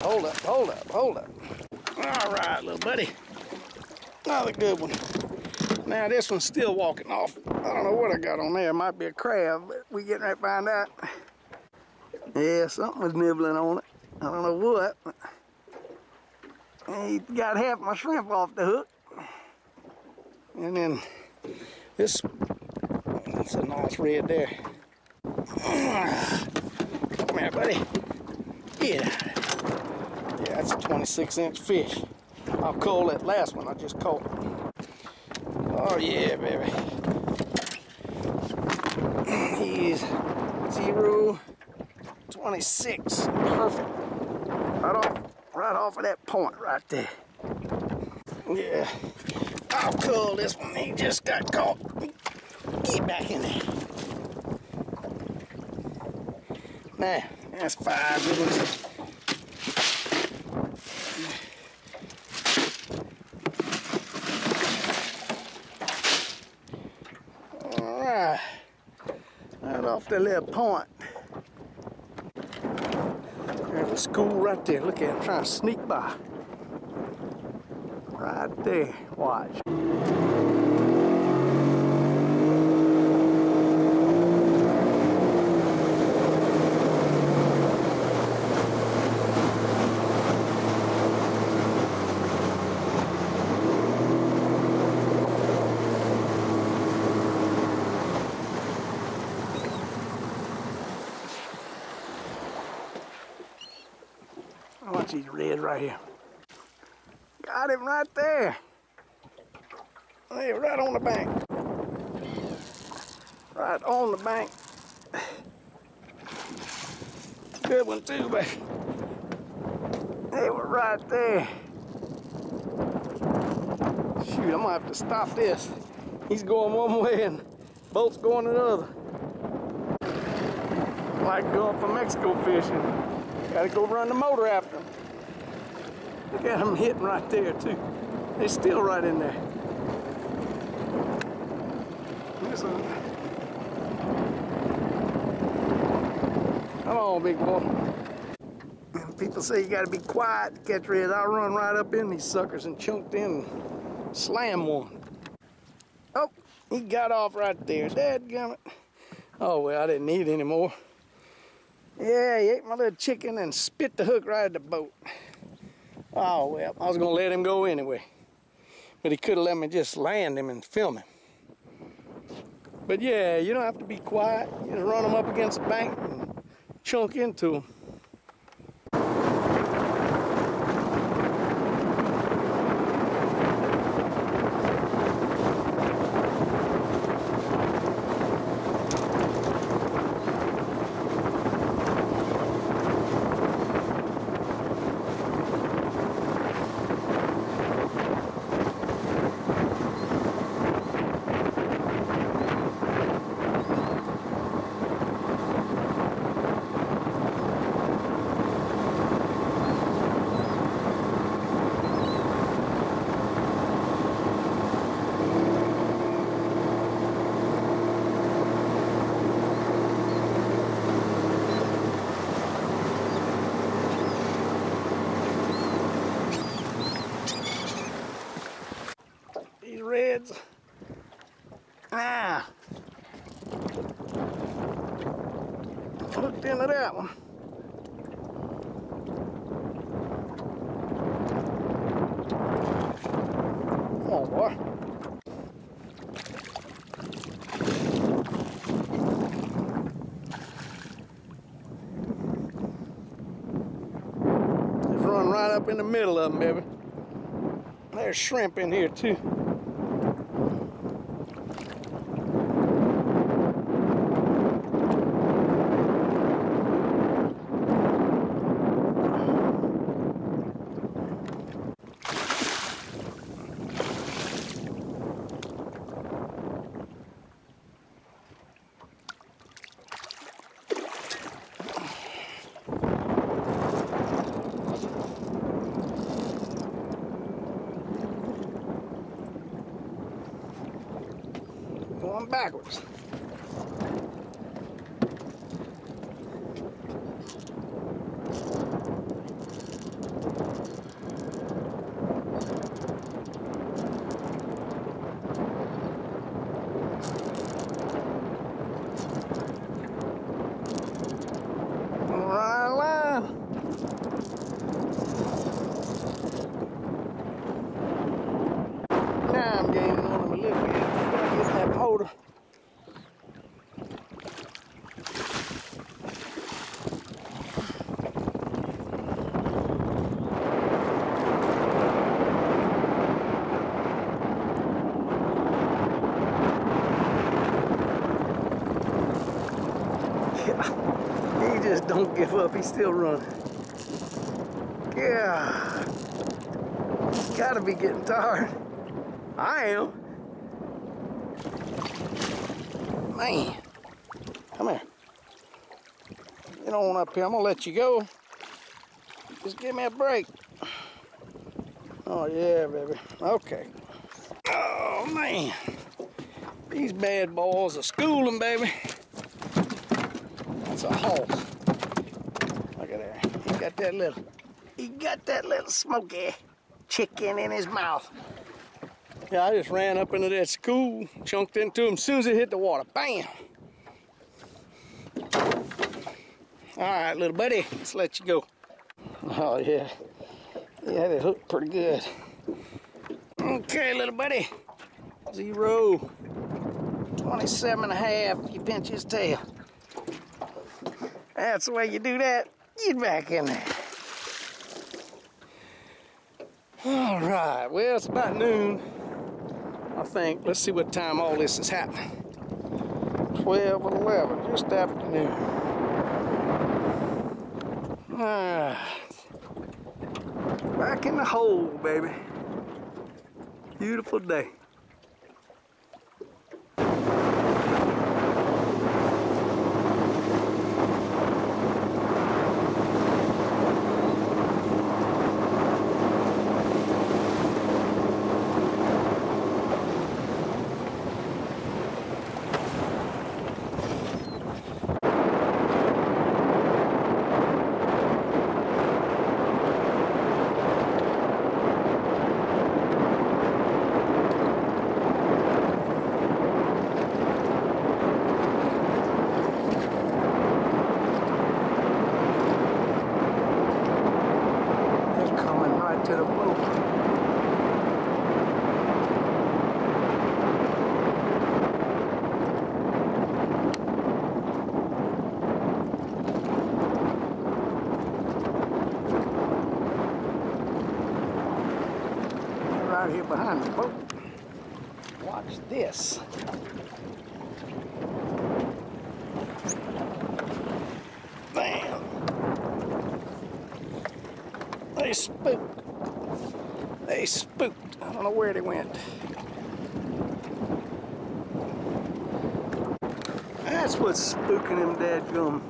Hold up, hold up, hold up. All right, little buddy. Another good one. Now this one's still walking off. I don't know what I got on there. It might be a crab, but we getting ready to find out. Yeah, something was nibbling on it. I don't know what. He got half my shrimp off the hook. And then this, that's a nice red there. Come here, buddy. Get out of it. Yeah, that's a 26 inch fish. I'll call that last one I just caught. Oh yeah, baby. He's zero 26. Perfect. Right off, right off of that point right there. Yeah. I'll call this one. He just got caught. Get back in there. Nah, that's five good ones. All right. Right the little point. There's a school right there. Look at him trying to sneak by. Right there. Watch. Watch these red right here. Got him right there. Hey, right on the bank. Right on the bank. Good one too, baby. They were right there. Shoot, I'm gonna have to stop this. He's going one way and boat's going another. Like going for Mexico fishing. Gotta go run the motor after him. Look at them hitting right there too. They're still right in there. Come on, big boy. People say you gotta be quiet to catch reds. I'll run right up in these suckers and chunked in and slam one. Oh, he got off right there. Dadgummit. Oh, well, I didn't need any more. Yeah, he ate my little chicken and spit the hook right at the boat. Oh, well, I was going to let him go anyway. But he could have let me just land him and film him. But yeah, you don't have to be quiet. You just run him up against the bank and chunk into them. These reds. Ah. Hooked into that one. Come on, boy. Just in the middle of them, baby. There's shrimp in here too. Going backwards. give up. He's still running. Yeah. Gotta be getting tired. I am. Man. Come here. Get on up here. I'm gonna let you go. Just give me a break. Oh yeah, baby. Okay. Oh man. These bad boys are schooling, baby. That's a horse. Look at that. He got that little, he got that little smoky chicken in his mouth. Yeah, I just ran up into that school, chunked into him as soon as it hit the water. Bam! All right, little buddy, let's let you go. Oh, yeah. Yeah, they hooked pretty good. Okay, little buddy. Zero. 27 and a half, you pinch his tail. That's the way you do that. Get back in there. All right, well, it's about noon, I think. Let's see what time all this is happening. 12 11, just afternoon. Ah, back in the hole, baby. Beautiful day. They're coming right to the boat. Right here behind the boat. Watch this. Bam. They spooked. They spooked. I don't know where they went. That's what's spooking them dadgum.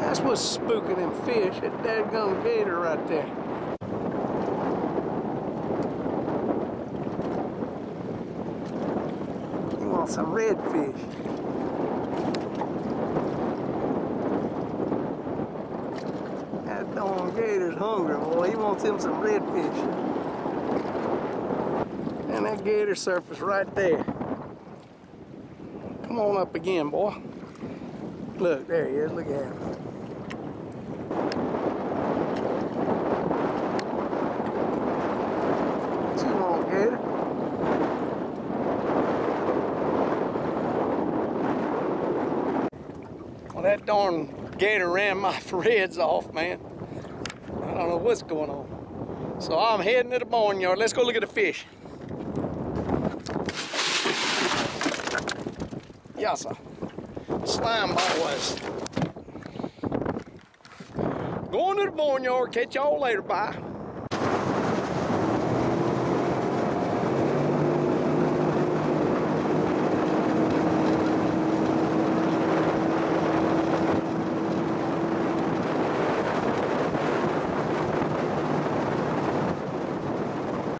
That's what's spooking them fish, that dadgum gator right there. Want some redfish. That darn gator's hungry, boy. He wants him some redfish. And that gator surface right there. Come on up again, boy. Look, there he is. Look at him. What you want, gator? Well, that darn gator ran my threads off, man. I don't know what's going on. So I'm heading to the barnyard. Let's go look at the fish. Yes, sir. Slime boys. Going to the barnyard. Catch y'all later. Bye.